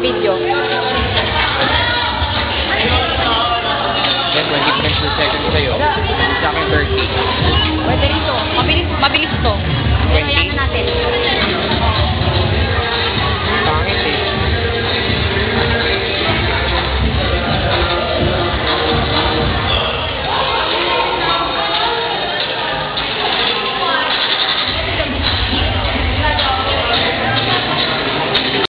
video. Yan, 20 frames per second sa'yo. Sa akin, 30. Pwede rito. Mabilis, mabilis to.